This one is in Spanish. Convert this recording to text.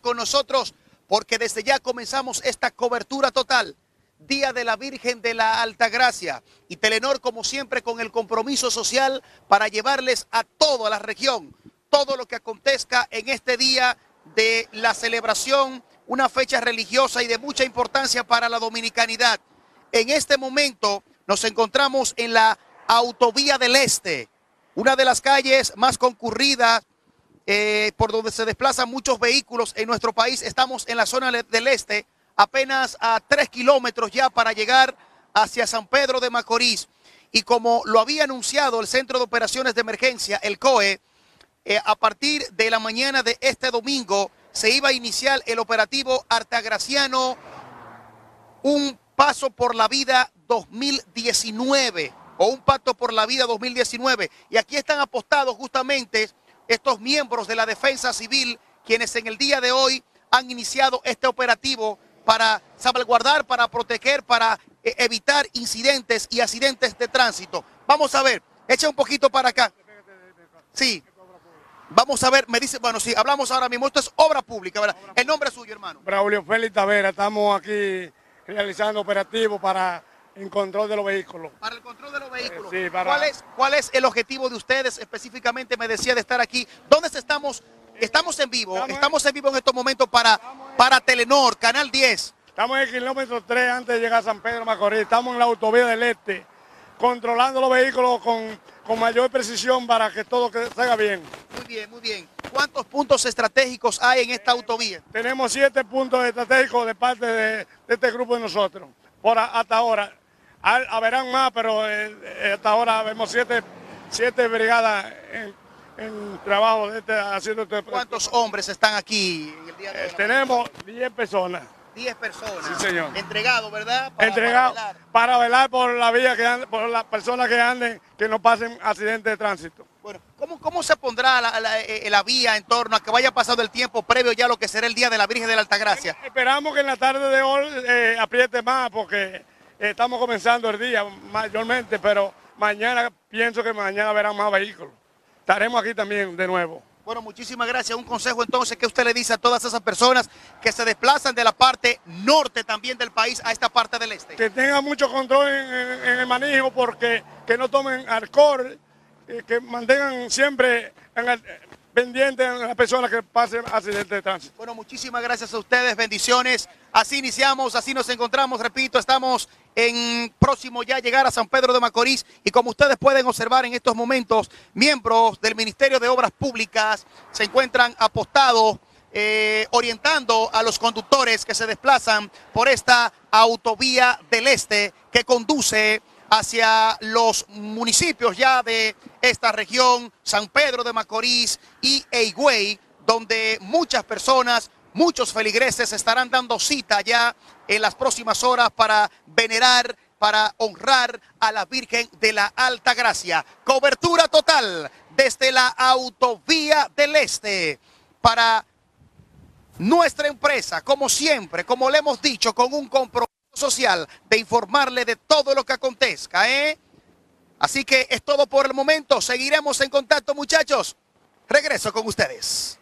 con nosotros porque desde ya comenzamos esta cobertura total. Día de la Virgen de la Altagracia y Telenor como siempre con el compromiso social para llevarles a toda la región todo lo que acontezca en este día de la celebración, una fecha religiosa y de mucha importancia para la dominicanidad. En este momento nos encontramos en la Autovía del Este, una de las calles más concurridas eh, por donde se desplazan muchos vehículos en nuestro país. Estamos en la zona del este, apenas a tres kilómetros ya para llegar hacia San Pedro de Macorís. Y como lo había anunciado el Centro de Operaciones de Emergencia, el COE, eh, a partir de la mañana de este domingo se iba a iniciar el operativo Artagraciano, un paso por la vida 2019 o un pacto por la vida 2019. Y aquí están apostados justamente estos miembros de la defensa civil, quienes en el día de hoy han iniciado este operativo para salvaguardar, para proteger, para eh, evitar incidentes y accidentes de tránsito. Vamos a ver, echa un poquito para acá. Sí. Vamos a ver, me dice, bueno, sí, hablamos ahora mismo, esto es obra pública, ¿verdad? El nombre es suyo, hermano. Braulio Félix Tavera, estamos aquí realizando operativos para en control de los vehículos. Para el control de los vehículos. Eh, sí, para... ¿Cuál, es, ¿Cuál es el objetivo de ustedes específicamente? Me decía de estar aquí. ¿Dónde estamos? Estamos en vivo. Estamos, en... vivo en estos momentos para, para Telenor, Canal 10. Estamos en el kilómetro 3 antes de llegar a San Pedro Macorís. Estamos en la autovía del Este, controlando los vehículos con, con mayor precisión para que todo salga bien. Muy bien, muy bien. ¿Cuántos puntos estratégicos hay en esta autovía? Tenemos siete puntos estratégicos de parte de, de este grupo de nosotros. Por hasta ahora, Haberán más, pero eh, eh, hasta ahora vemos siete, siete brigadas en, trabajo de este, haciendo este... ¿Cuántos hombres están aquí el día de hoy? Eh, tenemos 10 personas. 10 personas. Sí, señor. Entregado, ¿verdad? Para, Entregado para velar. por la vía que por las personas que anden, que no pasen accidentes de tránsito. Bueno, ¿cómo, cómo se pondrá la, la, vía en torno a que vaya pasando el tiempo previo ya a lo que será el día de la Virgen de la Altagracia? Esperamos que en la tarde de hoy apriete más porque Estamos comenzando el día mayormente, pero mañana pienso que mañana verán más vehículos. Estaremos aquí también de nuevo. Bueno, muchísimas gracias. Un consejo entonces que usted le dice a todas esas personas que se desplazan de la parte norte también del país a esta parte del este. Que tengan mucho control en, el manejo porque que no tomen alcohol, eh, que mantengan siempre en el, pendiente a las personas que pasen accidentes de tránsito. Bueno, muchísimas gracias a ustedes, bendiciones. Así iniciamos, así nos encontramos, repito, estamos en próximo ya llegar a San Pedro de Macorís y como ustedes pueden observar en estos momentos, miembros del Ministerio de Obras Públicas se encuentran apostados eh, orientando a los conductores que se desplazan por esta autovía del este que conduce hacia los municipios ya de esta región, San Pedro de Macorís y Eigüey, donde muchas personas, muchos feligreses estarán dando cita ya en las próximas horas para venerar, para honrar a la Virgen de la Alta Gracia. Cobertura total desde la autovía del Este para nuestra empresa, como siempre, como le hemos dicho, con un compromiso social de informarle de todo lo que acontezca, ¿eh? Así que es todo por el momento. Seguiremos en contacto, muchachos. Regreso con ustedes.